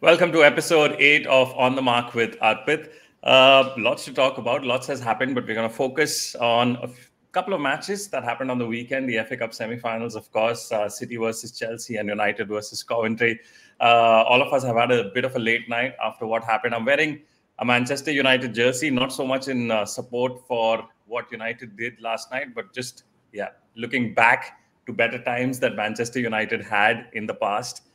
Welcome to episode eight of On the Mark with Arpit. Uh, lots to talk about, lots has happened, but we're going to focus on a f- couple of matches that happened on the weekend. The FA Cup semi-finals, of course, uh, City versus Chelsea and United versus Coventry. Uh, all of us have had a bit of a late night after what happened. I'm wearing a Manchester United jersey, not so much in uh, support for what United did last night, but just yeah, looking back to better times that Manchester United had in the past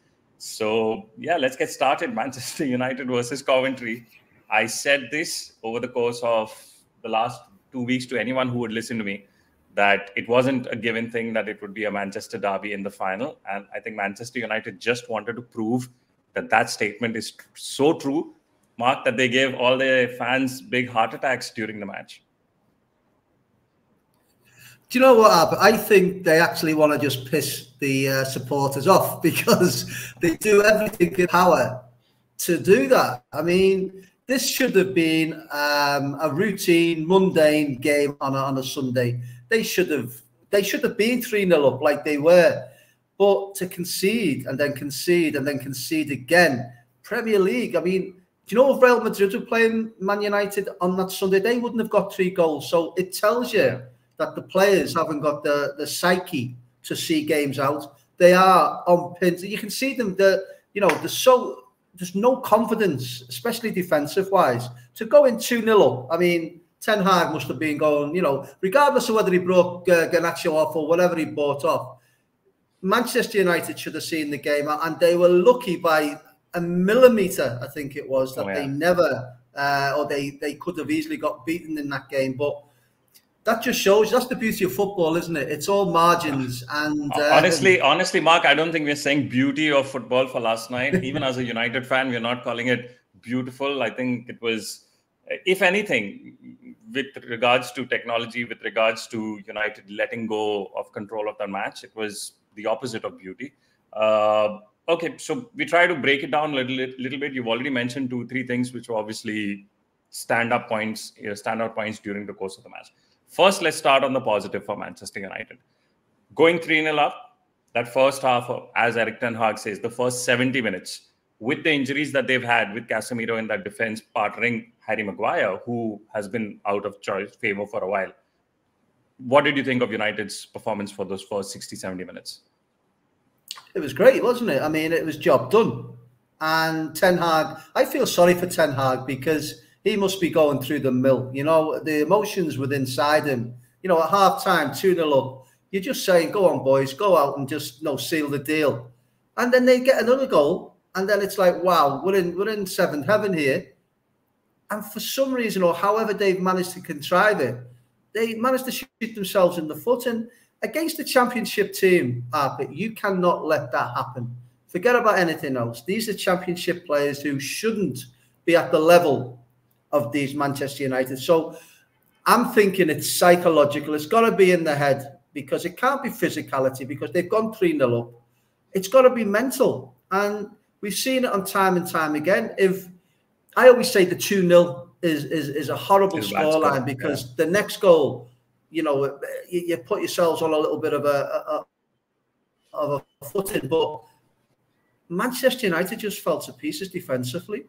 so, yeah, let's get started. Manchester United versus Coventry. I said this over the course of the last two weeks to anyone who would listen to me that it wasn't a given thing that it would be a Manchester derby in the final. And I think Manchester United just wanted to prove that that statement is so true, Mark, that they gave all their fans big heart attacks during the match. Do you know what, Ab? I think they actually want to just piss the uh, supporters off because they do everything in power to do that. I mean, this should have been um, a routine, mundane game on a, on a Sunday. They should have they should have been 3 0 up like they were. But to concede and then concede and then concede again, Premier League, I mean, do you know if Real Madrid were playing Man United on that Sunday, they wouldn't have got three goals. So it tells you that the players haven't got the, the psyche to see games out. They are on pins. You can see them that, you know, there's so there's no confidence, especially defensive wise, to go in 2 0 up. I mean, Ten Hag must have been going, you know, regardless of whether he broke uh, Garnacho off or whatever he bought off, Manchester United should have seen the game and they were lucky by a millimetre, I think it was, that oh, yeah. they never, uh, or they, they could have easily got beaten in that game. But that just shows that's the beauty of football, isn't it? It's all margins. And uh, honestly, honestly, Mark, I don't think we're saying beauty of football for last night. Even as a United fan, we're not calling it beautiful. I think it was, if anything, with regards to technology, with regards to United letting go of control of the match, it was the opposite of beauty. Uh, okay, so we try to break it down a little, little bit. You've already mentioned two, three things which were obviously stand up points, you know, standout points during the course of the match. First, let's start on the positive for Manchester United. Going 3 0 up, that first half, as Erik Ten Hag says, the first 70 minutes, with the injuries that they've had with Casemiro in that defense, partnering Harry Maguire, who has been out of choice favor for a while. What did you think of United's performance for those first 60, 70 minutes? It was great, wasn't it? I mean, it was job done. And Ten Hag, I feel sorry for Ten Hag because he must be going through the mill. You know, the emotions within inside him. You know, at half time, 2 0 up, you're just saying, go on, boys, go out and just you know, seal the deal. And then they get another goal, and then it's like, wow, we're in we're in seventh heaven here. And for some reason, or however they've managed to contrive it, they managed to shoot themselves in the foot. And against the championship team, Arpit, you cannot let that happen. Forget about anything else. These are championship players who shouldn't be at the level of these Manchester United. So I'm thinking it's psychological. It's got to be in the head because it can't be physicality because they've gone 3 0 up. It's got to be mental. And we've seen it on time and time again. If I always say the 2 0 is, is, is a horrible scoreline because yeah. the next goal, you know, you, you, put yourselves on a little bit of a, a of a footing. But Manchester United just fell to pieces defensively.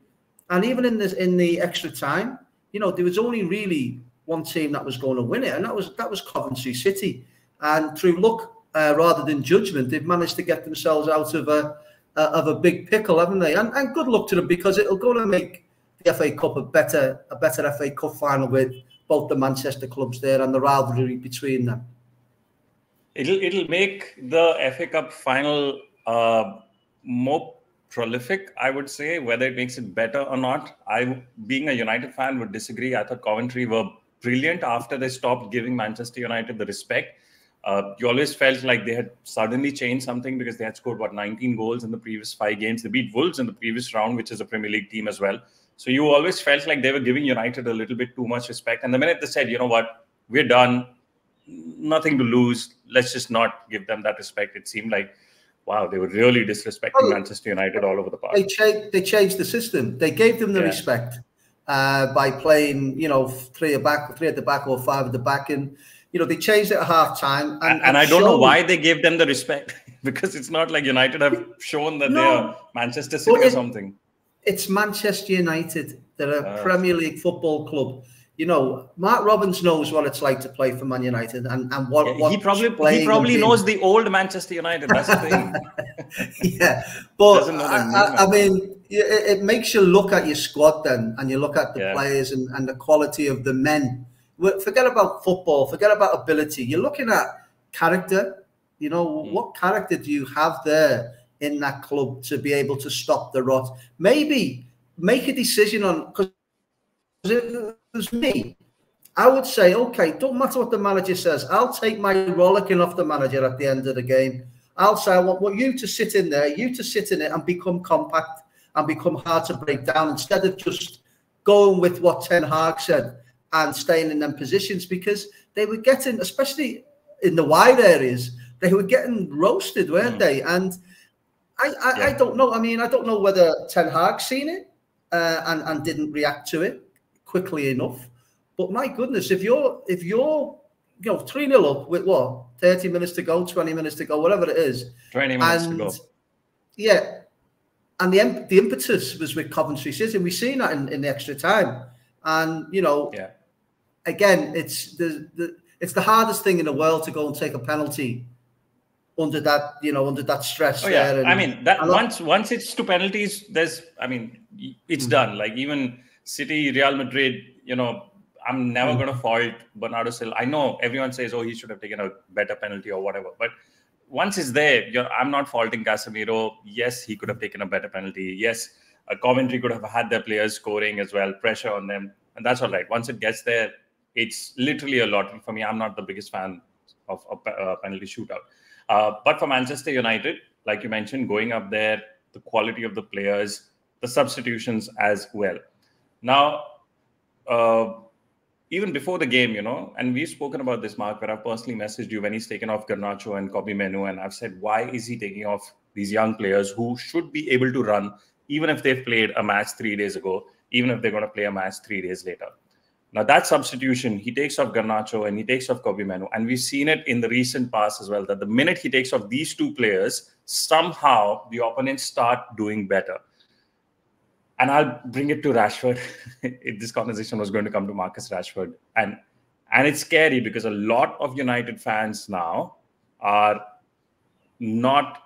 And even in the in the extra time, you know, there was only really one team that was going to win it, and that was that was Coventry City. And through luck uh, rather than judgment, they've managed to get themselves out of a uh, of a big pickle, haven't they? And, and good luck to them because it'll go to make the FA Cup a better a better FA Cup final with both the Manchester clubs there and the rivalry between them. It'll it'll make the FA Cup final uh, more prolific, I would say. Whether it makes it better or not, I, being a United fan, would disagree. I thought Coventry were brilliant after they stopped giving Manchester United the respect. Uh, you always felt like they had suddenly changed something because they had scored what 19 goals in the previous five games. They beat Wolves in the previous round, which is a Premier League team as well. So you always felt like they were giving United a little bit too much respect. And the minute they said, you know what, we're done, nothing to lose, let's just not give them that respect, it seemed like wow, they were really disrespecting well, Manchester United all over the park. They changed. They changed the system. They gave them the yeah. respect uh, by playing, you know, three at back, three at the back, or five at the back, and you know they changed it at half time. And, and, and I don't know why they gave them the respect because it's not like United have shown that no, they are Manchester City or something. it's Manchester United. They're a uh, Premier League football club. You know, Mark Robins knows what it's like to play for Man United and, and what, yeah, what he probably he probably knows the old Manchester United. That's the thing. yeah, but I, I, I, mean, it, it, makes you look at your squad then, and you look at the yeah. players and, and the quality of the men. Forget about football. Forget about ability. You're looking at character. You know, mm. what character do you have there in that club to be able to stop the rot? Maybe make a decision on because it was me. I would say, okay, don't matter what the manager says. I'll take my rollicking off the manager at the end of the game. I'll say I want, want you to sit in there, you to sit in it and become compact and become hard to break down instead of just going with what Ten Hag said and staying in them positions because they were getting, especially in the wide areas, they were getting roasted, weren't mm. they? And I, I, yeah. I, don't know. I mean, I don't know whether Ten Hag seen it uh, and and didn't react to it quickly enough. But my goodness, if you're if you're you know three 0 up with what thirty minutes to go, twenty minutes to go, whatever it is, twenty minutes and, to go, yeah. And the the impetus was with Coventry City, and we've seen that in, in the extra time. And you know, yeah. again, it's the, the it's the hardest thing in the world to go and take a penalty under that you know under that stress oh, yeah. And, i mean that once once it's to penalties there's i mean it's mm-hmm. done like even city real madrid you know i'm never mm-hmm. going to fault bernardo silva. I know everyone says oh he should have taken a better penalty or whatever but once it's there you're, i'm not faulting casemiro. Yes he could have taken a better penalty. Yes a Coventry could have had their players scoring as well pressure on them and that's all right. Once it gets there it's literally a lottery. For me i'm not the biggest fan of a uh, penalty shootout. Uh, but for Manchester United, like you mentioned, going up there, the quality of the players, the substitutions as well. Now, uh, even before the game, you know, and we've spoken about this, Mark, where I've personally messaged you when he's taken off Garnacho and Kobbie Mainoo, and I've said, why is he taking off these young players who should be able to run, even if they've played a match three days ago, even if they're going to play a match three days later? Now that substitution, he takes off Garnacho and he takes off Kobbie Mainoo. And we've seen it in the recent past as well, that the minute he takes off these two players, somehow the opponents start doing better. And I'll bring it to Rashford. this conversation was going to come to Marcus Rashford. And and it's scary because a lot of United fans now are not,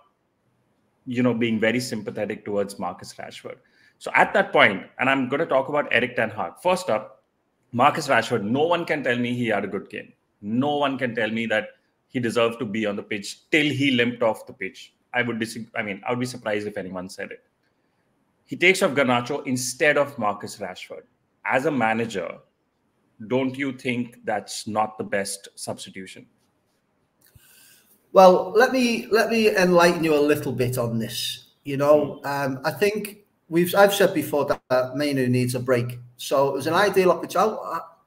you know, being very sympathetic towards Marcus Rashford. So at that point, and I'm going to talk about Erik Ten Hag. First up, Marcus Rashford, no one can tell me he had a good game. No one can tell me that he deserved to be on the pitch till he limped off the pitch. I would disagree. I mean, I would be surprised if anyone said it. He takes off Garnacho instead of Marcus Rashford. As a manager, don't you think that's not the best substitution? Well, let me let me enlighten you a little bit on this. You know, um, I think we've I've said before that, that Mainoo needs a break. So it was an ideal opportunity.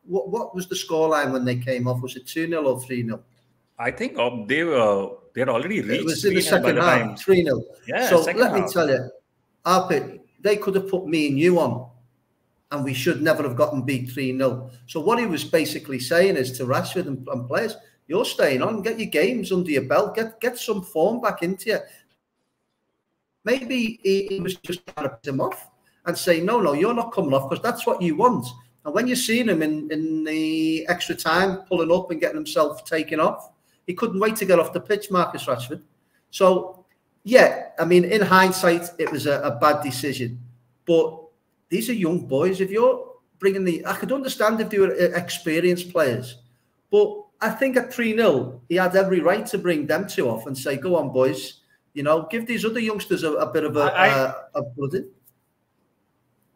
What, what was the scoreline when they came off? Was it 2 0 or 3 0? I think uh, they were they had already reached. It was in the second half, 3 0. Yeah. So let half. me tell you, Arpit, they could have put me and you on, and we should never have gotten beat 3 0. So what he was basically saying is to Rashford and, and players, you're staying on, get your games under your belt, get get some form back into you. Maybe he, he was just trying to put him off and say, no, no, you're not coming off because that's what you want. And when you're seeing him in, in the extra time pulling up and getting himself taken off, he couldn't wait to get off the pitch, Marcus Rashford. So, yeah, I mean, in hindsight, it was a, a bad decision. But these are young boys. If you're bringing the, I could understand if they were uh, experienced players, but I think at 3 0, he had every right to bring them two off and say, go on, boys, you know, give these other youngsters a, a bit of a, I, a, a.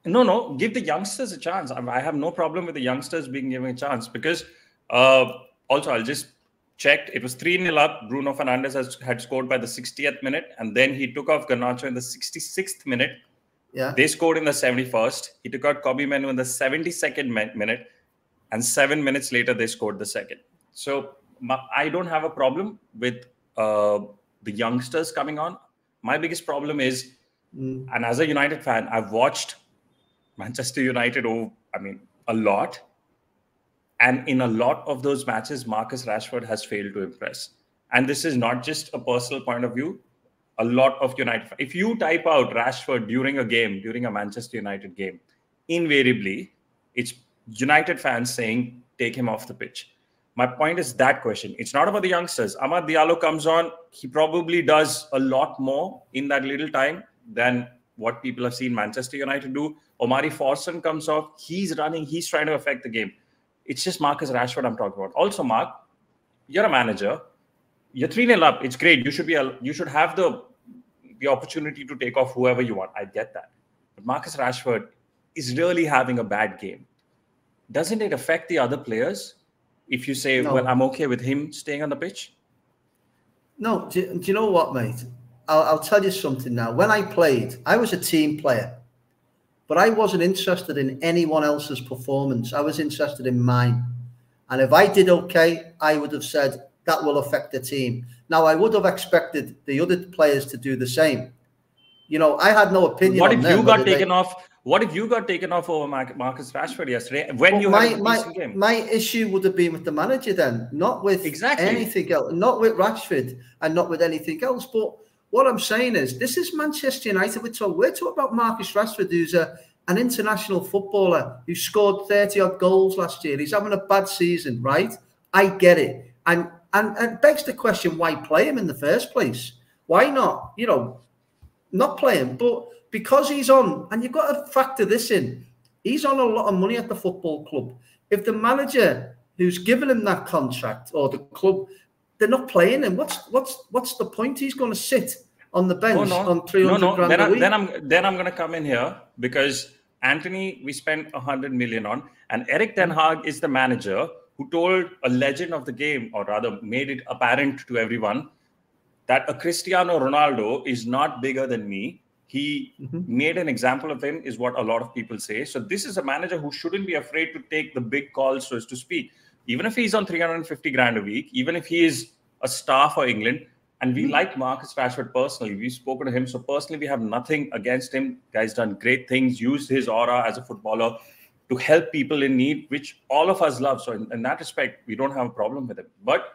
No, no, give the youngsters a chance. I have no problem with the youngsters being given a chance because uh, also I'll just checked. It was 3 0 up. Bruno Fernandes has, had scored by the 60th minute, and then he took off Garnacho in the 66th minute. Yeah. They scored in the 71st. He took out Kobbie Mainoo in the 72nd minute, and seven minutes later, they scored the second. So I don't have a problem with uh, the youngsters coming on. My biggest problem is, mm. and as a United fan, I've watched Manchester United, oh, I mean, a lot. And in a lot of those matches, Marcus Rashford has failed to impress. And this is not just a personal point of view. a lot of United. If you type out Rashford during a game, during a Manchester United game, invariably it's United fans saying take him off the pitch. My point is that question. It's not about the youngsters. Amad Diallo comes on. He probably does a lot more in that little time than what people have seen Manchester United do. Omari Forson comes off. He's running. He's trying to affect the game. It's just Marcus Rashford I'm talking about. Also, Mark, you're a manager. You're three 0 up. It's great. You should be. A, you should have the the opportunity to take off whoever you want. I get that. But Marcus Rashford is really having a bad game. Doesn't it affect the other players if you say, no. "Well, I'm okay with him staying on the pitch"? No. Do, do you know what, mate? I'll, I'll tell you something now. When I played, I was a team player, but I wasn't interested in anyone else's performance. I was interested in mine. And if I did okay, I would have said that will affect the team. Now, I would have expected the other players to do the same. You know, I had no opinion. What if you got taken they... off? What if you got taken off over Marcus Rashford yesterday when well, you my, had a my, game? My issue would have been with the manager then, not with exactly. anything else, not with Rashford and not with anything else. But what I'm saying is, this is Manchester United. We're talking, we're talking about Marcus Rashford, who's a, an international footballer who scored 30 odd goals last year. He's having a bad season, right? I get it. And, and, and begs the question why play him in the first place? Why not, you know, not play him? But because he's on, and you've got to factor this in, he's on a lot of money at the football club. If the manager who's given him that contract or the club they're not playing him. What's what's what's the point? He's going to sit on the bench oh, no. on 300 no, no. grand then, a week. Then I'm then I'm going to come in here because Antony we spent 100 million on and Erik ten Hag is the manager who told a legend of the game or rather made it apparent to everyone that a Cristiano Ronaldo is not bigger than me. He mm-hmm. made an example of him, is what a lot of people say. So, this is a manager who shouldn't be afraid to take the big calls, so as to speak even if he's on 350 grand a week, even if he is a star for England, and we mm-hmm. like Marcus Rashford personally. We've spoken to him. So personally, we have nothing against him. Guy's done great things, used his aura as a footballer to help people in need, which all of us love. So in, in that respect, we don't have a problem with him. But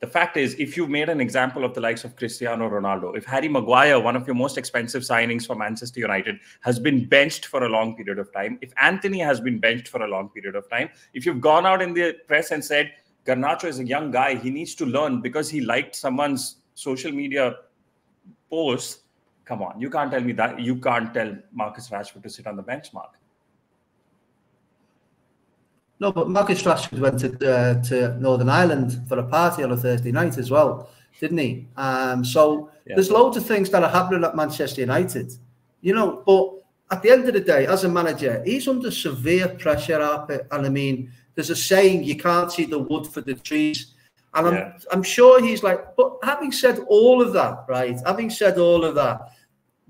the fact is, if you made an example of the likes of Cristiano Ronaldo, if Harry Maguire, one of your most expensive signings for Manchester United, has been benched for a long period of time, if Antony has been benched for a long period of time, if you've gone out in the press and said Garnacho is a young guy, he needs to learn because he liked someone's social media posts. come on, you can't tell me that. You can't tell Marcus Rashford to sit on the bench, Mark. No, but Marcus Rashford went to uh, to Northern Ireland for a party on a Thursday night as well, didn't he? Um, so yeah. there's loads of things that are happening at Manchester United, you know. But at the end of the day, as a manager, he's under severe pressure. And I mean, there's a saying: you can't see the wood for the trees. And I'm, yeah. I'm sure he's like, but having said all of that, right? Having said all of that,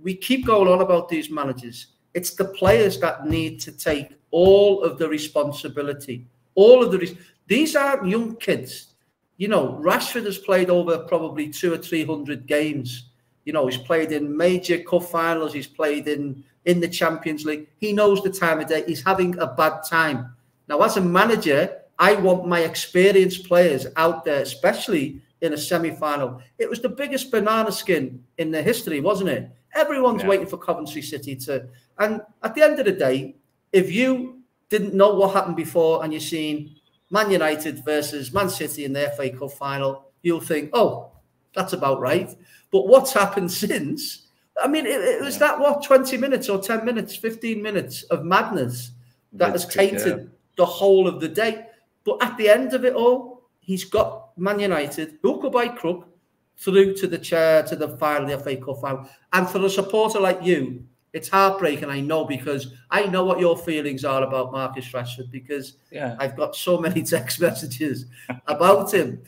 we keep going on about these managers. It's the players that need to take all of the responsibility. All of the these aren't young kids. You know, Rashford has played over probably two or three hundred games. You know, he's played in major cup finals. He's played in in the Champions League. He knows the time of day. He's having a bad time. Now, as a manager, I want my experienced players out there, especially in a semi-final. It was the biggest banana skin in the history, wasn't it? Everyone's yeah. waiting for Coventry City to. And at the end of the day, if you didn't know what happened before and you're seeing Man United versus Man City in the FA Cup final, you'll think, oh, that's about right. But what's happened since? I mean, it, it was yeah. that what 20 minutes or 10 minutes, 15 minutes of madness that has tainted yeah. the whole of the day. But at the end of it all, he's got Man United, hook or by crook, through to the chair to the final, the FA Cup final. And for a supporter like you, it's heartbreaking, I know, because I know what your feelings are about Marcus Rashford because yeah. I've got so many text messages about him.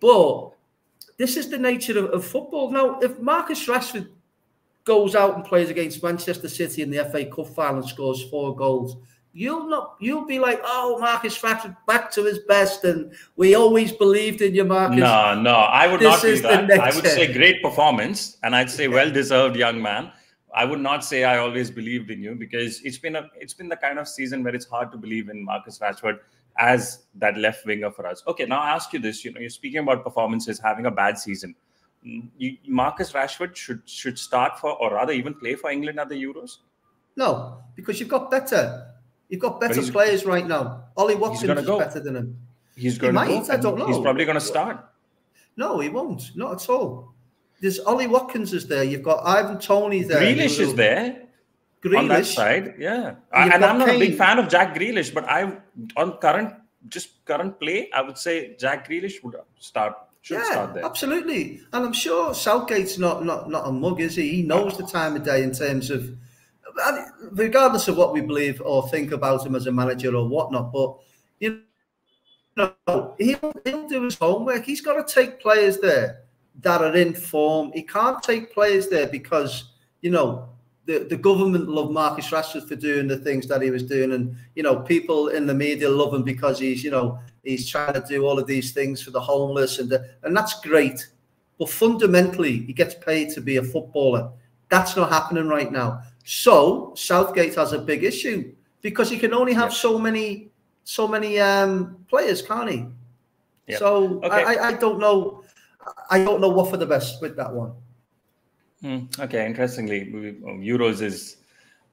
But this is the nature of, of, football. Now, if Marcus Rashford goes out and plays against Manchester City in the FA Cup final and scores four goals, you'll not you'll be like, oh, Marcus Rashford back to his best, and we always believed in you, Marcus. No, no, I would this not do that. I would say great performance, and I'd say well deserved, young man. I would not say I always believed in you because it's been a it's been the kind of season where it's hard to believe in Marcus Rashford as that left winger for us. Okay, now I ask you this: you know, you're speaking about performances, having a bad season. Mm, Marcus Rashford should should start for, or rather, even play for England at the Euros? No, because you've got better. You've got better players right now. Ollie Watkins is go. better than him. He's going he to might, go. I don't know. He's probably going to start. No, he won't. Not at all. There's Ollie Watkins is there. You've got Ivan Toney there. Grealish is there. Grealish. On that side, yeah. and I'm not Kane. a big fan of Jack Grealish, but I on current just current play, I would say Jack Grealish would start yeah, absolutely. And I'm sure Southgate's not not not a mug, is he? He knows the time of day in terms of, regardless of what we believe or think about him as a manager or whatnot. But you know, he'll he'll do his homework. He's got to take players there that are in form. He can't take players there because you know the, the government love Marcus Rashford for doing the things that he was doing, and you know people in the media love him because he's you know he's trying to do all of these things for the homeless, and the, and that's great. But fundamentally, he gets paid to be a footballer. That's not happening right now. So Southgate has a big issue because he can only have so many so many um, players, can't he? So okay. I, I don't know. I don't know what for the best with that one. Hmm. okay, interestingly, um, Euros is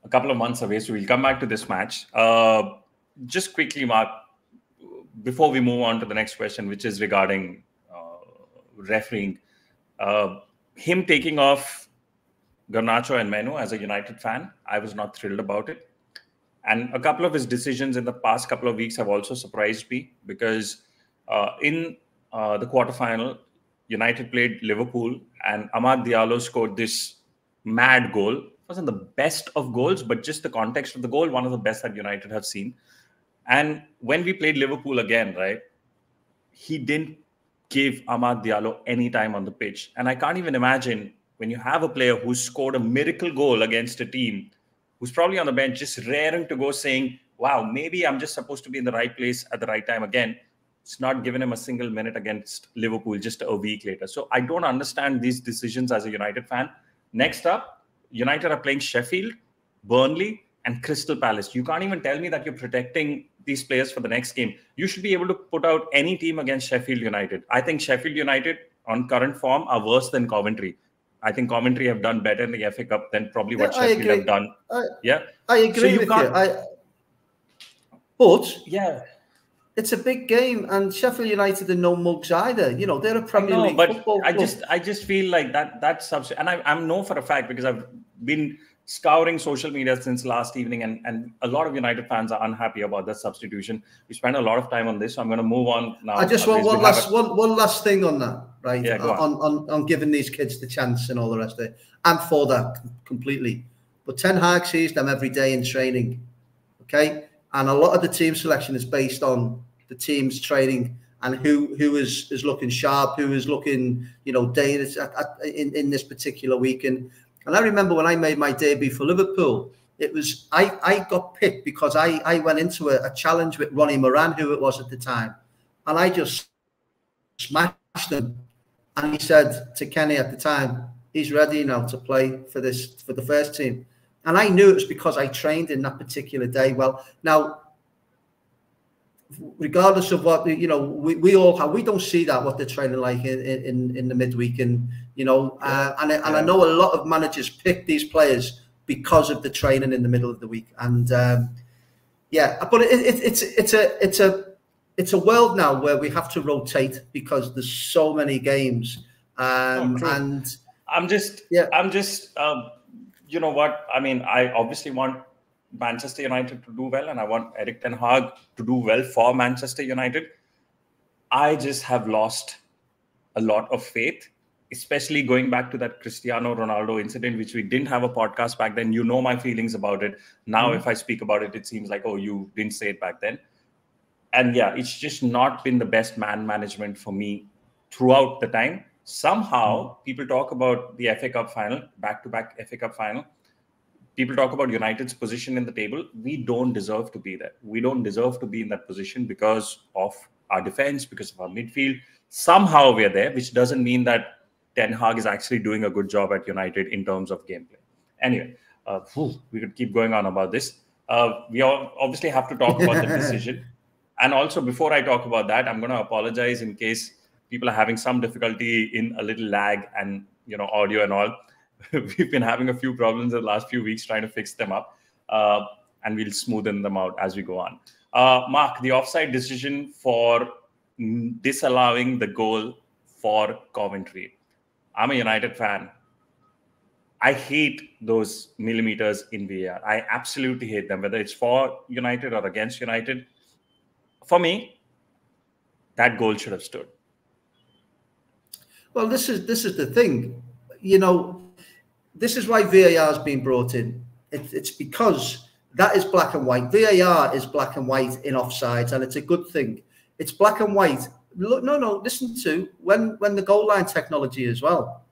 a couple of months away, so we'll come back to this match. Uh, just quickly, Mark, before we move on to the next question, which is regarding uh, refereeing, uh, him taking off Garnacho and Mainoo as a United fan, I was not thrilled about it. And a couple of his decisions in the past couple of weeks have also surprised me because uh, in uh, the quarterfinal, United played Liverpool, and Amad Diallo scored this mad goal. It wasn't the best of goals, but just the context of the goal, one of the best that United have seen. And when we played Liverpool again, right, he didn't give Amad Diallo any time on the pitch. And I can't even imagine when you have a player who's scored a miracle goal against a team who's probably on the bench, just raring to go saying, wow, maybe I'm just supposed to be in the right place at the right time again. It's not given him a single minute against Liverpool just a week later. So I don't understand these decisions as a United fan. Next up, United are playing Sheffield, Burnley, and Crystal Palace. You can't even tell me that you're protecting these players for the next game. You should be able to put out any team against Sheffield United. I think Sheffield United on current form are worse than Coventry. I think Coventry have done better in the FA Cup than probably what yeah, Sheffield have done. I, yeah, I agree so you with you. I, but yeah, it's a big game, and Sheffield United are no mugs either. You know, they're a Premier know, League but football I just, I just feel like that that subs, and I, I'm know for a fact because I've been scouring social media since last evening, and and a lot of United fans are unhappy about that substitution. We spent a lot of time on this, so I'm going to move on now. I just want one last a... one one last thing on that, right? Yeah, on, on. on on giving these kids the chance and all the rest of it. I'm for that completely, but Ten Hag sees them every day in training, okay, and a lot of the team selection is based on the team's training and who who is is looking sharp, who is looking you know day in in this particular weekend. And I remember when I made my debut for Liverpool, it was I I got picked because I I went into a, a challenge with Ronnie Moran, who it was at the time, and I just smashed him. And he said to Kenny at the time, he's ready now to play for this for the first team. And I knew it was because I trained in that particular day. Well, now regardless of what you know, we, we all have. We don't see that what they're training like in in, in the midweek, and you know, uh, and and I know a lot of managers pick these players because of the training in the middle of the week, and um, yeah, but it, it, it's it's a it's a it's a world now where we have to rotate because there's so many games, um, oh, and I'm just yeah, I'm just um, you know what? I mean. I obviously want Manchester United to do well, and I want Erik Ten Hag to do well for Manchester United. I just have lost a lot of faith, especially going back to that Cristiano Ronaldo incident, which we didn't have a podcast back then. You know my feelings about it. Now, mm-hmm. if I speak about it, it seems like, oh, you didn't say it back then. And yeah, it's just not been the best man management for me throughout the time. Somehow, mm-hmm. people talk about the FA Cup final, back to back FA Cup final people talk about United's position in the table. We don't deserve to be there. We don't deserve to be in that position because of our defense, because of our midfield. Somehow we're there, which doesn't mean that Ten Hag is actually doing a good job at United in terms of gameplay. Anyway, uh, whew, we could keep going on about this. Uh, we obviously have to talk about the decision. And also, before I talk about that, I'm going to apologize in case people are having some difficulty in a little lag and you know audio and all. We've been having a few problems in the last few weeks trying to fix them up, uh, and we'll smoothen them out as we go on. Uh, Mark, the offside decision for disallowing the goal for Coventry. I'm a United fan. I hate those millimeters in VAR. I absolutely hate them, whether it's for United or against United. For me, that goal should have stood. Well, this is this is the thing, you know. This is why VAR has been brought in. It, it's because that is black and white. VAR is black and white in offsides, and it's a good thing. It's black and white. Look, no, no. Listen to when when the goal line technology as well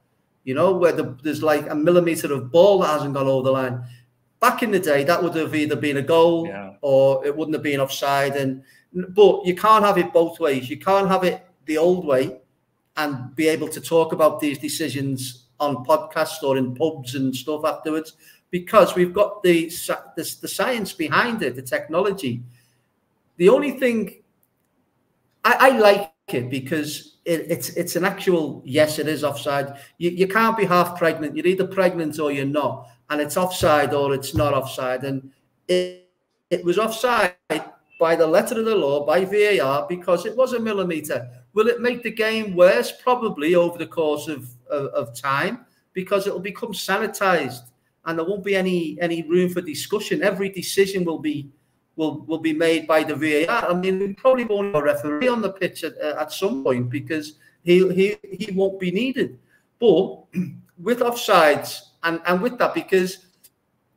you know, where the, there's like a millimeter of ball that hasn't gone over the line. Back in the day, that would have either been a goal yeah. or it wouldn't have been offside. And but you can't have it both ways. You can't have it the old way and be able to talk about these decisions on podcasts or in pubs and stuff afterwards because we've got the the, the science behind it, the technology. The only thing I, I like it because it, it's it's an actual yes, it is offside. You, you can't be half pregnant. You're either pregnant or you're not, and it's offside or it's not offside. And it it was offside by the letter of the law by VAR because it was a millimeter. Will it make the game worse? Probably over the course of, of, of time because it will become sanitized and there won't be any any room for discussion. Every decision will be will will be made by the VAR. I mean, we probably won't have a referee on the pitch at, uh, at some point because he he he won't be needed. But with offsides and and with that, because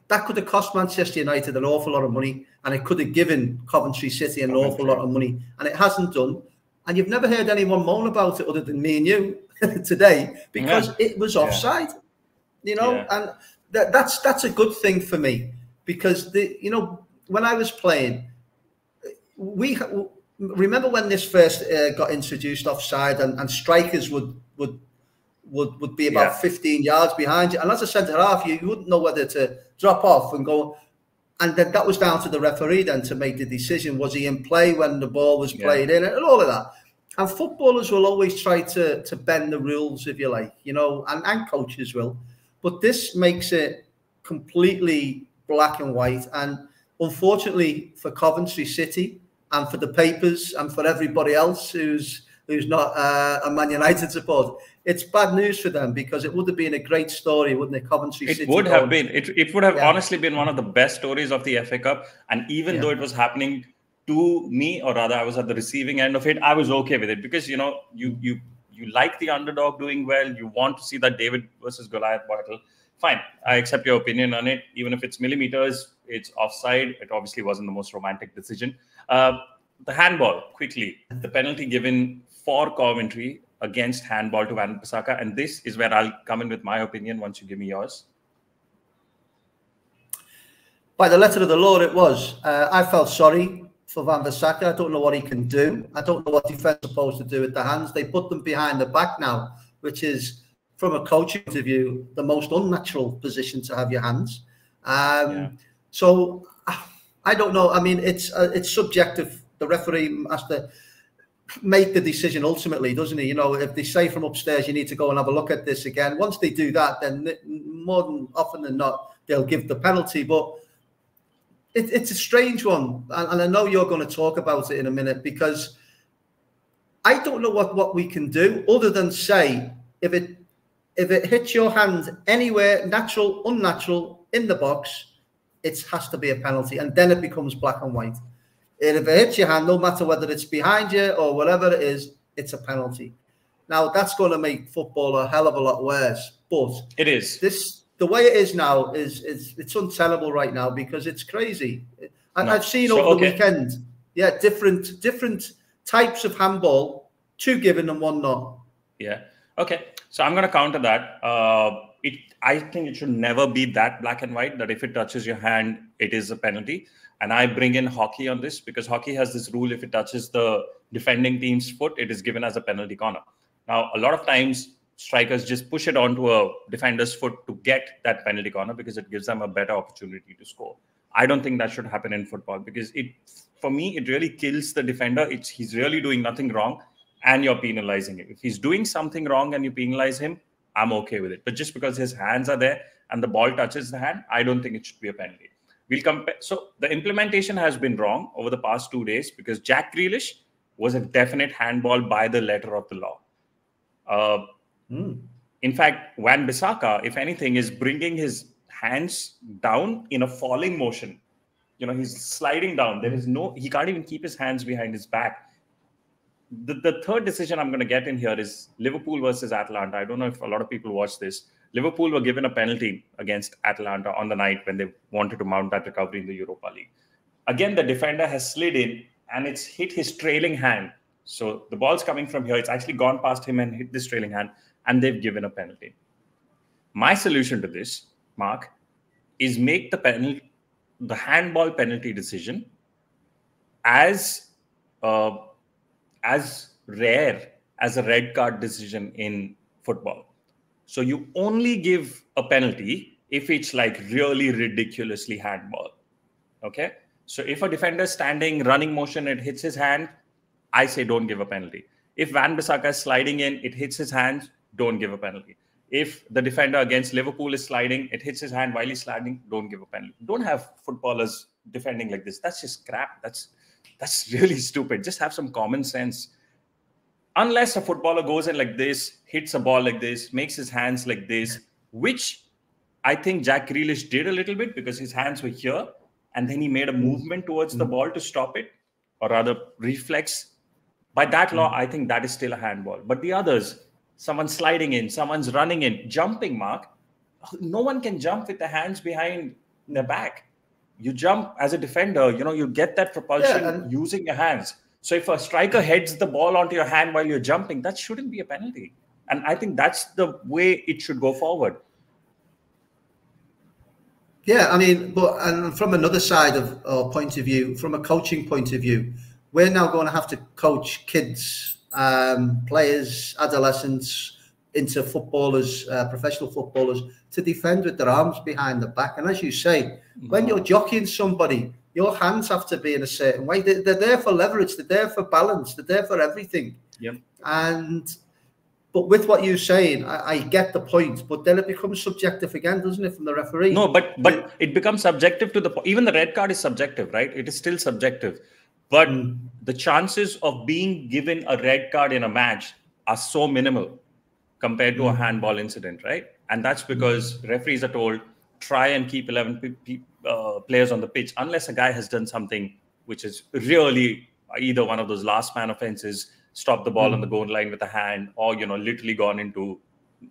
that could have cost Manchester United an awful lot of money, and it could have given Coventry City an awful lot of money, and it hasn't done. And you've never heard anyone moan about it other than me and you today because yeah. it was offside. You know, and that, that's that's a good thing for me because the you know when I was playing, we remember when this first uh, got introduced offside, and, and strikers would would would would be about yeah. 15 yards behind you, and as a centre half, you, you wouldn't know whether to drop off and go. And then that was down to the referee then to make the decision: was he in play when the ball was played yeah. in, and all of that. And footballers will always try to to bend the rules, if you like, you know, and, and coaches will. But this makes it completely black and white. And unfortunately for Coventry City and for the papers and for everybody else who's who's not uh, a Man United supporter, it's bad news for them because it would have been a great story, wouldn't it? Coventry it City. It would have been. It, it would have yeah. honestly been one of the best stories of the FA Cup. And even yeah. though it was happening to me, or rather, I was at the receiving end of it, I was okay with it because you know you you you like the underdog doing well. You want to see that David versus Goliath battle fine. I accept your opinion on it. Even if it's millimeters, it's offside. It obviously wasn't the most romantic decision. Uh, the handball, quickly, the penalty given for Coventry against handball to Wan-Bissaka. And this is where I'll come in with my opinion once you give me yours. By the letter of the law, it was. Uh, I felt sorry for Wan-Bissaka. I don't know what he can do. I don't know what defence supposed to do with the hands. They put them behind the back now, which is from a coaching point of view, the most unnatural position to have your hands. Um, yeah. So I don't know. I mean, it's uh, it's subjective. The referee has to make the decision ultimately, doesn't he? You know, if they say from upstairs you need to go and have a look at this again, once they do that, then more than often than not they'll give the penalty. But it, it's a strange one, and, and I know you're going to talk about it in a minute because I don't know what what we can do other than say if it if it hits your hand anywhere, natural, unnatural, in the box, it has to be a penalty, and then it becomes black and white. And if it hits your hand, no matter whether it's behind you or whatever it is, it's a penalty. Now that's going to make football a hell of a lot worse. But it is this the way it is now is is it's untenable right now because it's crazy. And no. I've seen so, over okay. the weekend, yeah, different different types of handball, two given and one not. Yeah. Okay. So I'm going to counter that. Uh, it, I think it should never be that black and white that if it touches your hand, it is a penalty. And I bring in hockey on this because hockey has this rule: if it touches the defending team's foot, it is given as a penalty corner. Now, a lot of times strikers just push it onto a defender's foot to get that penalty corner because it gives them a better opportunity to score. I don't think that should happen in football because it, for me, it really kills the defender. It's he's really doing nothing wrong and you're penalizing him. If he's doing something wrong and you penalize him, I'm okay with it. But just because his hands are there and the ball touches the hand, I don't think it should be a penalty. We'll compare. So the implementation has been wrong over the past two days because Jack Grealish was a definite handball by the letter of the law. Uh, mm. In fact, Wan Bissaka, if anything, is bringing his hands down in a falling motion. You know, he's sliding down. There is no, he can't even keep his hands behind his back. The, the third decision I'm going to get in here is Liverpool versus Atalanta. I don't know if a lot of people watch this. Liverpool were given a penalty against Atalanta on the night when they wanted to mount that recovery in the Europa League. Again, the defender has slid in and it's hit his trailing hand. So the ball's coming from here. It's actually gone past him and hit this trailing hand, and they've given a penalty. My solution to this, Mark, is make the penalty, the handball penalty decision as uh, as rare as a red card decision in football. So you only give a penalty if it's like really ridiculously handball. Okay. So if a defender standing, running motion, it hits his hand, I say don't give a penalty. If Wan-Bissaka is sliding in, it hits his hand, don't give a penalty. If the defender against Liverpool is sliding, it hits his hand while he's sliding, don't give a penalty. Don't have footballers defending like this. That's just crap. That's that's really stupid. Just have some common sense. Unless a footballer goes in like this, hits a ball like this, makes his hands like this, which I think Jack Grealish did a little bit because his hands were here and then he made a movement towards the hmm. ball to stop it, or rather, reflex. By that law, hmm. I think that is still a handball. But the others, someone sliding in, someone's running in, jumping, Mark, no one can jump with the hands behind the back. You jump as a defender, you know, you get that propulsion yeah, and- using your hands. So if a striker heads the ball onto your hand while you're jumping, that shouldn't be a penalty. And I think that's the way it should go forward. Yeah, I mean, but and from another side of or point of view, from a coaching point of view, we're now going to have to coach kids, um, players, adolescents into footballers, uh, professional footballers, to defend with their arms behind the back. And as you say, when you're jockeying somebody, your hands have to be in a certain way. They're, they're there for leverage. They're there for balance. They're there for everything. Yep. And but with what you're saying, I, I, get the point, but then it becomes subjective again, doesn't it, from the referee? No, but but it becomes subjective to the even the red card is subjective, right? It is still subjective, but the chances of being given a red card in a match are so minimal compared to a hmm. handball incident, right? And that's because referees are told try and keep 11 uh, players on the pitch unless a guy has done something which is really either one of those last man offenses stop the ball mm. on the goal line with a hand or you know literally gone into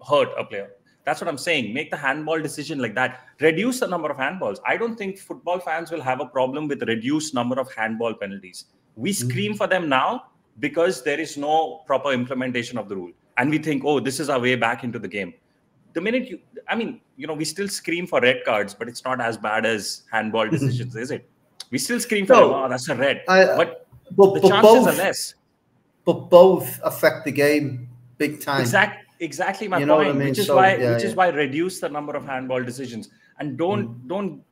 hurt a player that's what i'm saying. Make the handball decision like that. Reduce the number of handballs. I don't think football fans will have a problem with reduced number of handball penalties. We hmm. scream mm. for them now because there is no proper implementation of the rule. And we think oh this is our way back into the game. The minute you i mean you know we still scream for red cards but it's not as bad as handball decisions is it? We still scream for no, oh that's a red. I, but, but the but chances both, are less. but both affect the game big time. Exactly, exactly my you point. I mean? Which is so, why, yeah, which yeah. is why reduce the number of handball decisions and don't mm. don't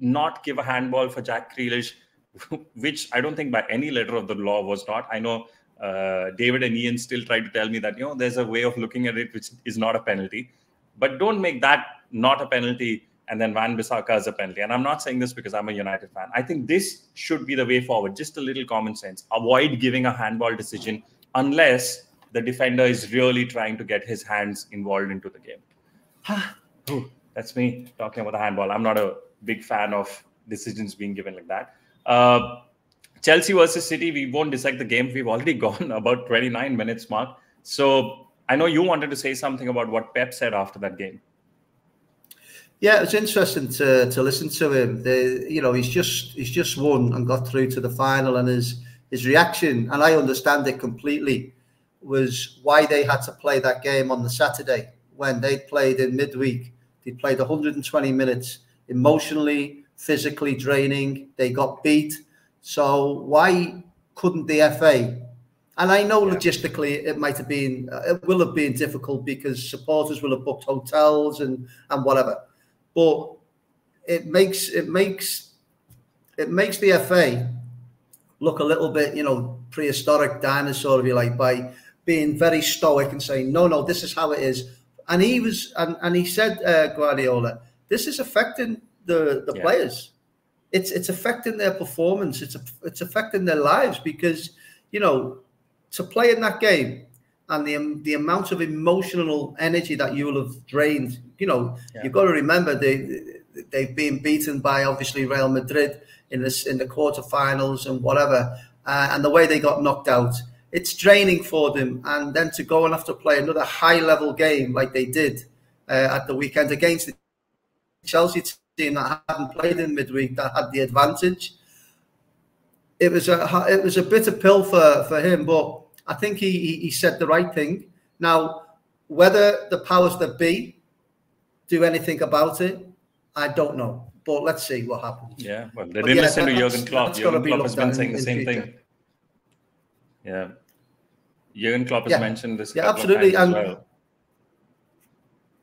not give a handball for Jack Grealish, which I don't think by any letter of the law was not. I know uh, David and Ian still try to tell me that you know there's a way of looking at it which is not a penalty, but don't make that not a penalty and then Wan-Bissaka as a penalty. And I'm not saying this because I'm a United fan. I think this should be the way forward. Just a little common sense. Avoid giving a handball decision unless the defender is really trying to get his hands involved into the game. Ooh, that's me talking about the handball. I'm not a big fan of decisions being given like that. Uh, Chelsea versus City, we won't dissect the game. We've already gone about 29 minutes mark. So I know you wanted to say something about what Pep said after that game. Yeah, it was interesting to to listen to him. The, you know, he's just he's just won and got through to the final, and his his reaction, and I understand it completely, was why they had to play that game on the Saturday when they played in midweek. They played 120 minutes, emotionally, physically draining. They got beat. So why couldn't the FA? And I know yeah. logistically it might have been, uh, it will have been difficult because supporters will have booked hotels and and whatever but it makes it makes it makes the FA look a little bit, you know, prehistoric dinosaur, if you like, by being very stoic and saying, no, no, this is how it is. And he was, and, and he said, uh, Guardiola, this is affecting the, the yeah. players. It's, it's affecting their performance. It's, it's affecting their lives because, you know, to play in that game and the, the amount of emotional energy that you will have drained, you know, yeah. you've got to remember they, they've been beaten by obviously Real Madrid in this in the quarterfinals and whatever, uh, and the way they got knocked out it's draining for them. And then to go and have to play another high level game like they did uh, at the weekend against the Chelsea team that hadn't played in midweek that had the advantage. It was a it was a bitter pill for, for him, but I think he, he, said the right thing. Now, whether the powers that be do anything about it, I don't know. But let's see what happens. Yeah, well, they didn't yeah, listen to Jurgen Klopp. Jurgen Klopp has been saying the same thing. Yeah, Jurgen Klopp has yeah. mentioned this. Yeah, absolutely. And, well.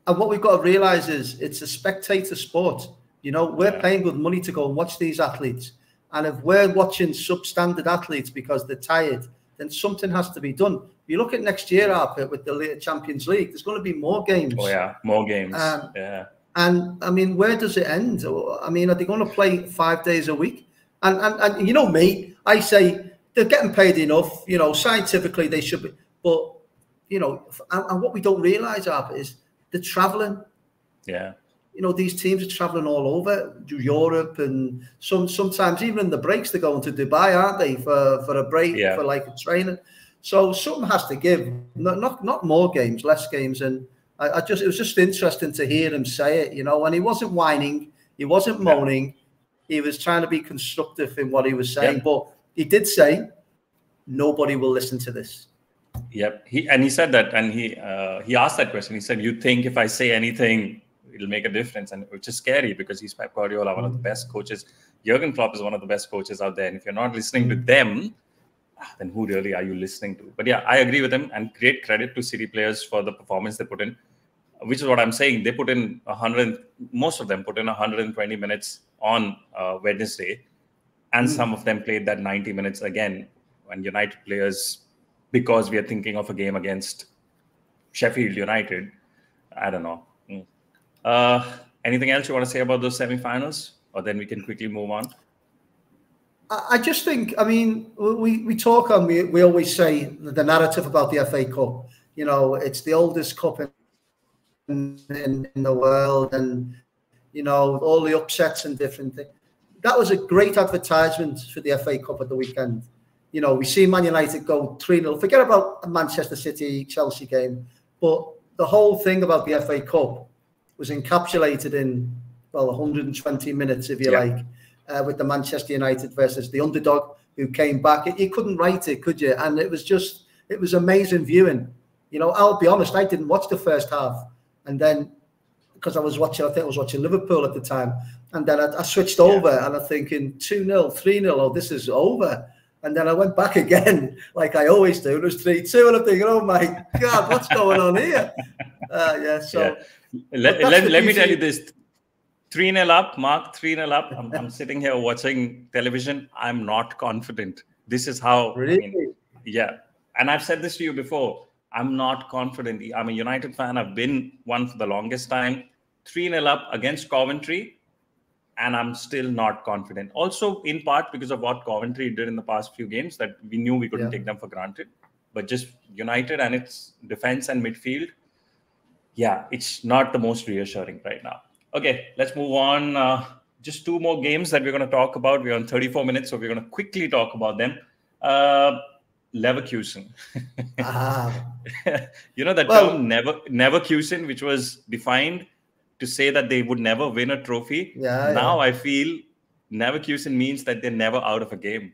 and what we've got to realize is it's a spectator sport. You know, we're yeah. paying good money to go and watch these athletes. And if we're watching substandard athletes because they're tired, then something has to be done. If you look at next year, Arpit, with the Champions League, there's going to be more games. Oh, yeah, more games. Um, yeah. And I mean, where does it end? I mean, are they going to play five days a week? And, and, and you know me, I say they're getting paid enough. You know, scientifically they should be, but you know, and, and what we don't realise, Ab, is they're travelling. Yeah. You know, these teams are travelling all over Europe, and some sometimes even in the breaks they're going to Dubai, aren't they, for for a break yeah. for like a training. So something has to give. Not not, not more games, less games, and I, I, just it was just interesting to hear him say it. You know, and he wasn't whining, he wasn't moaning, yeah. he was trying to be constructive in what he was saying, but he did say nobody will listen to this. Yep. He and he said that, and he uh, he asked that question. He said, "You think if I say anything, it'll make a difference?" And which is scary because he's Pep Guardiola, one of the best coaches. Jurgen Klopp is one of the best coaches out there. And if you're not listening to them, ah, then who really are you listening to? But yeah, I agree with him, and great credit to City players for the performance they put in. Which is what I'm saying. They put in 100. Most of them put in 120 minutes on uh, Wednesday and mm. some of them played that 90 minutes again when United players, because we are thinking of a game against Sheffield United. I don't know. Mm. Uh, anything else you want to say about those semi-finals, or then we can quickly move on? I just think, I mean, we, we talk and we, we always say the narrative about the FA Cup, you know, it's the oldest cup in, in, in the world and, you know, all the upsets and different things that was a great advertisement for the FA Cup at the weekend. You know, we see Man United go 3 0. Forget about a Manchester City Chelsea game, but the whole thing about the FA Cup was encapsulated in, well, 120 minutes, if you yeah. like, uh, with the Manchester United versus the underdog who came back. You couldn't write it, could you? And it was just, it was amazing viewing. You know, I'll be honest, I didn't watch the first half. And then because I was watching, I think I was watching Liverpool at the time. And then I, I switched over yeah. and I'm thinking 2 0, 3 0, oh, this is over. And then I went back again, like I always do. It was 3 2. And I'm thinking, oh my God, what's going on here? Uh, yeah, so. Yeah. Let, let, let me tell you this 3 0 up, Mark, 3 0 up. I'm, I'm, sitting here watching television. I'm not confident. This is how. Really? I mean, yeah. And I've said this to you before. I'm not confident. I'm a United fan. I've been one for the longest time. 3 0 up against Coventry and I'm still not confident. Also, in part because of what Coventry did in the past few games, that we knew we couldn't yeah. take them for granted. But just United and its defense and midfield, yeah, it's not the most reassuring right now. Okay, let's move on. Uh, just two more games that we're going to talk about. We're on 34 minutes, so we're going to quickly talk about them. Uh, Leverkusen. ah. you know that well, term, never, Neverkusen, which was defined to say that they would never win a trophy. Yeah. Now yeah. I feel Neverkusen means that they're never out of a game.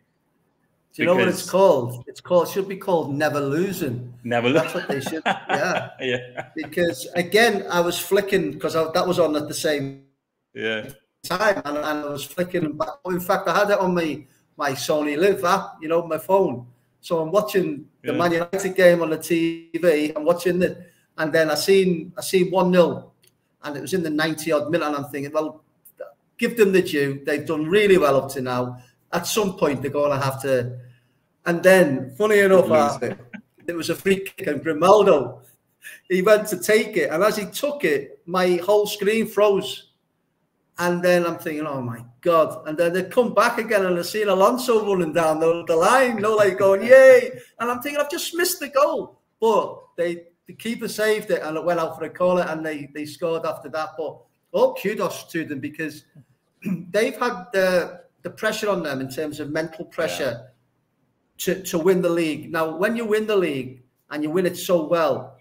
Do you know what it's called? It's called should be called never losing. Never That's what they should. Yeah. yeah. Because again, I was flicking because that was on at the same yeah time, and, and I was flicking back. In fact, I had it on my my SonyLIV app, you know, my phone. So I'm watching the yeah. Man United game on the TV. I'm watching it, and then I seen I seen one 0 and it was in the 90 odd minute. And I'm thinking, well, give them the due. They've done really well up to now. At some point, they're going to have to. And then, funny enough, it uh, was a free kick, and Grimaldo, he went to take it, and as he took it, my whole screen froze. And then I'm thinking, oh my God. And then they come back again and I see Alonso running down the, the line, you know, like going, yay. And I'm thinking, I've just missed the goal. But they the keeper saved it and it went out for a corner and they, they scored after that. But all kudos to them because they've had the, the pressure on them in terms of mental pressure yeah. to, to win the league. Now, when you win the league and you win it so well,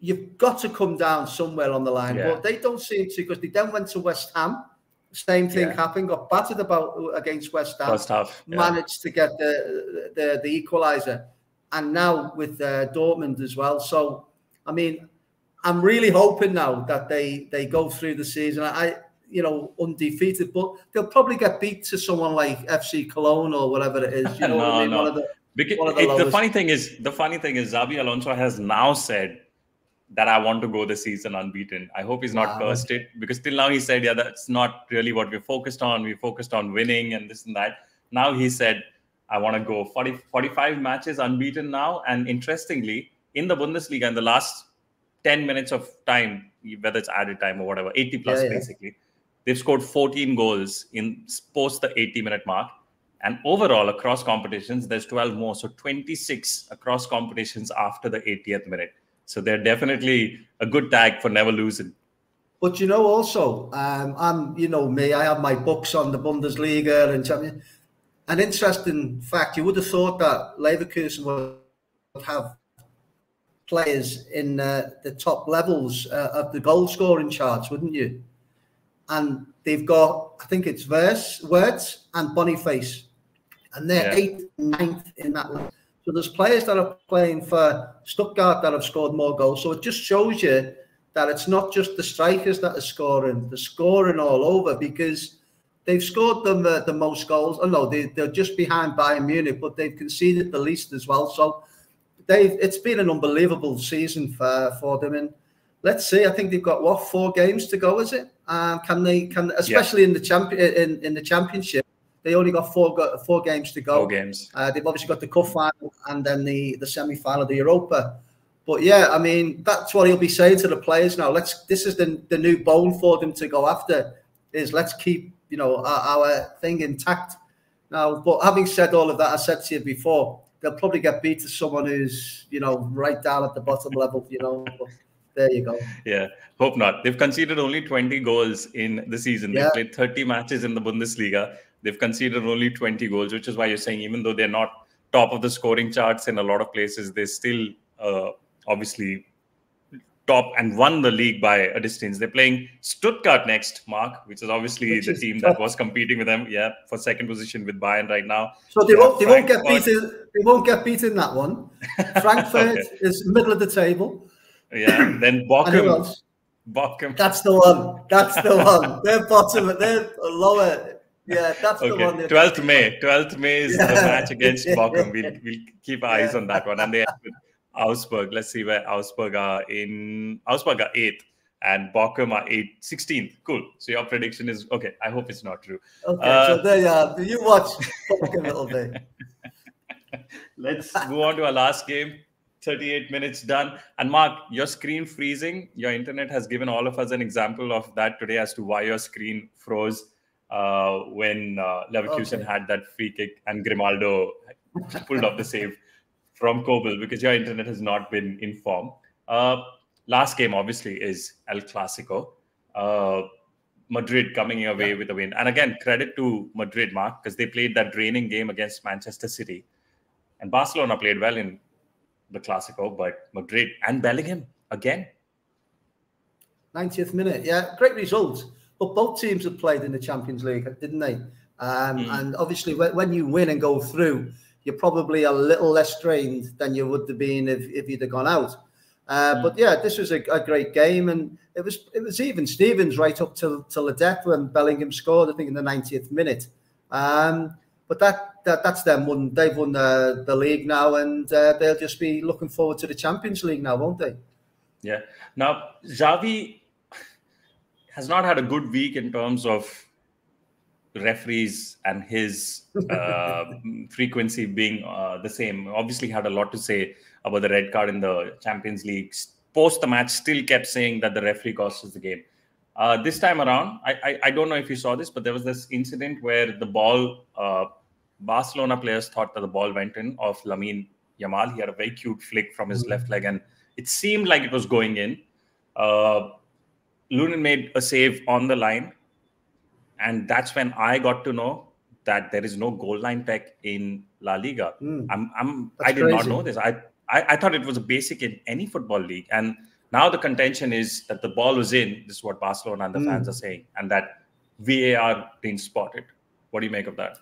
you've got to come down somewhere on the line. Yeah. But they don't seem to because they then went to West Ham same thing yeah. happened. Got battered about against West Ham. First half, yeah. managed to get the the, the equaliser, and now with uh, Dortmund as well. So, I mean, I'm really hoping now that they they go through the season. I you know undefeated, but they'll probably get beat to someone like FC Cologne or whatever it is. You know no, I mean? No. One of the, because the, the funny thing is, the funny thing is, Xabi Alonso has now said that I want to go the season unbeaten. I hope he's not wow. cursed it because till now he said, yeah, that's not really what we're focused on. We're focused on winning and this and that. Now he said, I want to go 40, 45 matches unbeaten now. And interestingly, in the Bundesliga, in the last 10 minutes of time, whether it's added time or whatever, 80 plus yeah, yeah. basically, they've scored 14 goals in post the 80 minute mark. And overall, across competitions, there's 12 more. So 26 across competitions after the 80th minute. So they're definitely a good tag for never losing. But you know, also, um, I'm you know me. I have my books on the Bundesliga and champion. An interesting fact: you would have thought that Leverkusen would have players in uh, the top levels uh, of the goal scoring charts, wouldn't you? And they've got, I think it's Verse, Words, and Boniface, and they're yeah. eighth, ninth in that. List. So there's players that are playing for Stuttgart that have scored more goals. So it just shows you that it's not just the strikers that are scoring, they're scoring all over because they've scored them the, the most goals. Oh no, they, they're just behind Bayern Munich, but they've conceded the least as well. So they've it's been an unbelievable season for, for them. And let's see, I think they've got what four games to go, is it? Uh, can they can especially yeah. in the champion in, in the championship they only got four four games to go. Four games. Uh, they've obviously got the cup final and then the the semi final of the Europa. But yeah, I mean that's what he'll be saying to the players now. Let's this is the the new bone for them to go after. Is let's keep you know our, our thing intact. Now, but having said all of that, I said to you before, they'll probably get beat to someone who's you know right down at the bottom level. You know. There you go. Yeah, hope not. They've conceded only 20 goals in the season. They've played 30 matches in the Bundesliga. They've conceded only 20 goals, which is why you're saying even though they're not top of the scoring charts in a lot of places, they're still uh, obviously top and won the league by a distance. They're playing Stuttgart next, Mark, which is obviously which the is team tough. that was competing with them. Yeah, for second position with Bayern right now. So they, won't, they won't get beaten. They won't get beaten that one. Frankfurt okay. is middle of the table. Yeah, then Bochum. Bochum. That's the one. That's the one. They're bottom. They're lower. Yeah, that's okay. the one. 12th May. 12th May is yeah. the match against Bochum. We'll, we'll keep eyes yeah. on that one. And they have Augsburg. Let's see where Augsburg are in. Augsburg are 8th and Bochum are 8th, 16th. Cool. So your prediction is okay. I hope it's not true. Okay, uh, so there you are. You watch Bochum a little bit. Let's move on to our last game. 38 minutes done. And Mark, your screen freezing, your internet has given all of us an example of that today as to why your screen froze uh, when uh, Leverkusen okay. had that free kick and Grimaldo pulled off the save from Kobel because your internet has not been informed. Uh, last game, obviously, is El Clasico. Uh, Madrid coming away with a win. And again, credit to Madrid, Mark, because they played that draining game against Manchester City. And Barcelona played well in the Clasico, but Madrid and Bellingham again. 90th minute, yeah, great result. But both teams have played in the Champions League, didn't they? Um, mm. And obviously, when you win and go through, you're probably a little less strained than you would have been if, if you'd have gone out. Uh, mm. But yeah, this was a, a, great game, and it was it was even Stevens right up till till the death when Bellingham scored. I think in the 90th minute. Um, but that, that that's them won. They've won the, the league now, and uh, they'll just be looking forward to the Champions League now, won't they? Yeah. Now Xavi has not had a good week in terms of referees and his uh, frequency being uh, the same. Obviously, had a lot to say about the red card in the Champions League. Post the match, still kept saying that the referee cost us the game. Uh, this time around, I, I, I don't know if you saw this, but there was this incident where the ball, uh, Barcelona players thought that the ball went in of Lamine Yamal. He had a very cute flick from his left leg, and it seemed like it was going in. Uh, Lunin made a save on the line, and that's when I got to know that there is no goal line tech in La Liga. Mm. I'm, I'm I did crazy. not know this. I, I, I thought it was a basic in any football league, and now the contention is that the ball was in. This is what Barcelona and the mm. fans are saying, and that VAR didn't spot it. What do you make of that?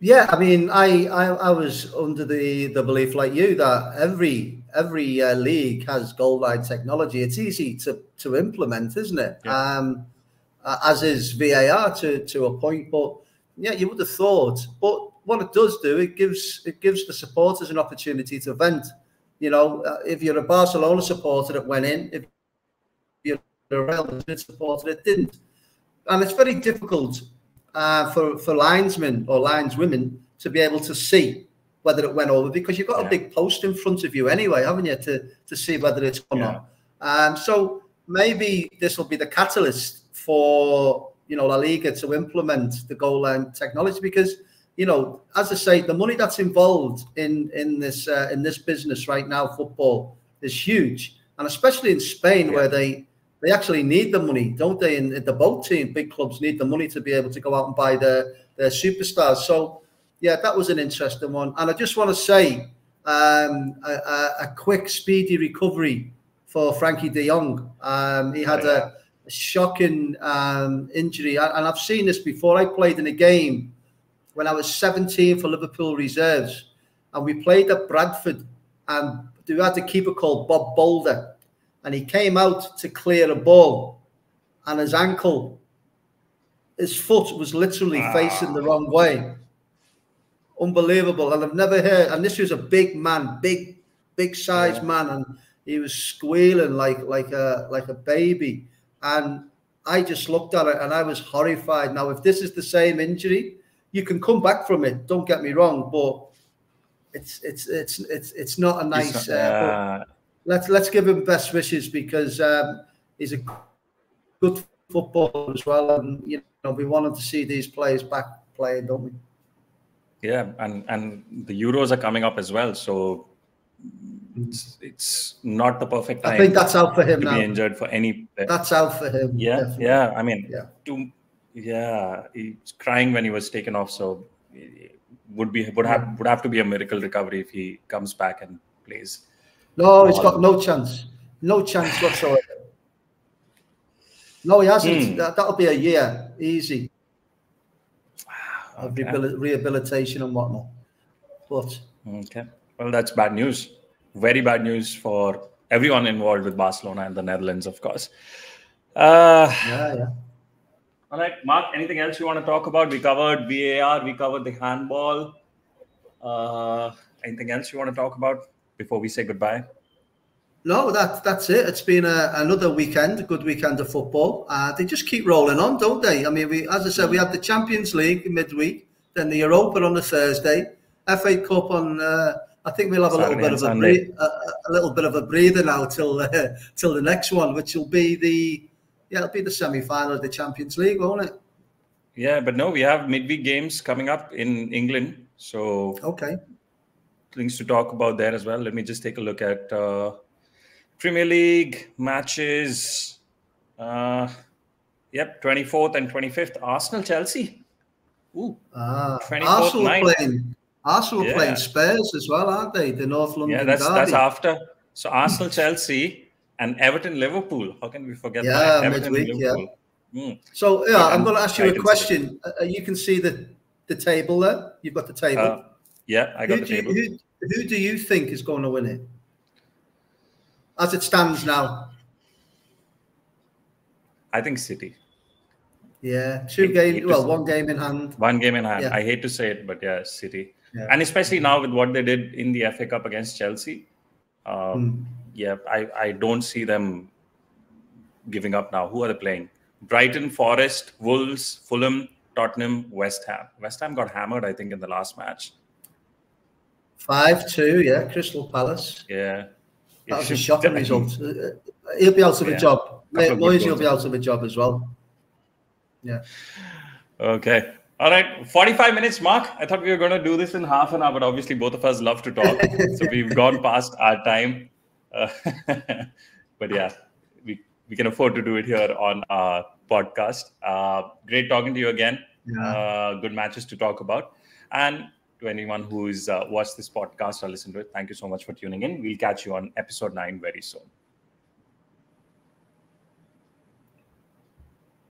Yeah, I mean, I, I, I was under the the belief like you that every every uh, league has goal line technology. It's easy to to implement, isn't it? Yeah. Um, as is VAR to to a point, but yeah, you would have thought. But what it does do, it gives it gives the supporters an opportunity to vent. You know, uh, if you're a Barcelona supporter, it went in. If you're a Real Madrid supporter, it didn't. And it's very difficult uh, for for linesmen or lineswomen to be able to see whether it went over because you've got yeah. a big post in front of you anyway, haven't you, to to see whether it's or yeah. not. Um, so maybe this will be the catalyst for you know La Liga to implement the goal line technology because you know, as I say, the money that's involved in in this uh, in this business right now, football is huge, and especially in Spain yeah. where they they actually need the money, don't they? In, the boat team, big clubs need the money to be able to go out and buy their their superstars. So, yeah, that was an interesting one. And I just want to say um, a, a, quick, speedy recovery for Frenkie De Jong. Um, he had a, a shocking um, injury, and I've seen this before. I played in a game when I was 17 for Liverpool reserves, and we played at Bradford, and we had a keeper called Bob Boulder and he came out to clear a ball, and his ankle, his foot was literally ah. facing the wrong way. Unbelievable, and I've never heard. And this was a big man, big, big sized yeah. man, and he was squealing like like a like a baby. And I just looked at it, and I was horrified. Now, if this is the same injury, you can come back from it. Don't get me wrong, but it's it's it's it's it's not a nice. Not, uh, let's let's give him best wishes because um, he's a good footballer as well, and you know we wanted to see these players back playing, don't we? Yeah, and and the Euros are coming up as well, so it's, it's not the perfect time. I think that's out for him to now. Be injured for any. That's out for him. Yeah, definitely. yeah. I mean, yeah. To, yeah, he's crying when he was taken off, so would be would have would have to be a miracle recovery if he comes back and plays. No, he's got no chance. No chance whatsoever. No, he hasn't. Mm. That, will be a year, easy. Of rehabilitation and whatnot. But okay, well, that's bad news. Very bad news for everyone involved with Barcelona and the Netherlands, of course. Uh, yeah, yeah. All right, Mark. Anything else you want to talk about? We covered VAR. We covered the handball. Uh, anything else you want to talk about? before we say goodbye? No, that, that's it. It's been a, another weekend, a good weekend of football. Uh, they just keep rolling on, don't they? I mean, we, as I said, we had the Champions League midweek, then the Europa on the Thursday, FA Cup on. Uh, I think we'll have a little bit of a, breathe, a, a, little bit of a breather now till uh, till the next one, which will be the yeah, it'll be the semi final of the Champions League, won't it? Yeah, but no, we have midweek games coming up in England, so okay, things to talk about there as well. Let me just take a look at uh, Premier League matches. Uh, yep, 24th and 25th. Arsenal, Chelsea. Ooh, ah, Arsenal night. playing. Arsenal yeah. playing Spurs as well, aren't they? The North London. Yeah, that's derby. that's after. So Arsenal, Chelsea, and Everton, Liverpool. How can we forget yeah, that? Everton, midweek, Liverpool. Yeah. Mm. So yeah, I'm going to ask you a question. Uh, you can see the the table there. You've got the table. Uh, yeah, I got who the table. You, who, who do you think is going to win it? As it stands now. I think City. Yeah, two games. Well, one game in hand. One game in hand. Yeah. I hate to say it, but yeah, City. Yeah. And especially now with what they did in the FA Cup against Chelsea, um, mm. yeah, I, I don't see them giving up now. Who are they playing? Brighton, Forest, Wolves, Fulham, Tottenham, West Ham. West Ham got hammered, I think, in the last match. Five two, yeah. Crystal Palace. Yeah. That was a shocking result. Uh, he'll be out of yeah. a job. Moyes he'll be out of a job as well. Yeah. Okay. All right. 45 minutes, Mark. I thought we were going to do this in half an hour, but obviously both of us love to talk. so we've gone past our time. Uh, but yeah, we, we can afford to do it here on our podcast. Uh, great talking to you again. Yeah. Uh, good matches to talk about. And to anyone who's uh, watched this podcast or listened to it, thank you so much for tuning in. We'll catch you on episode nine very soon.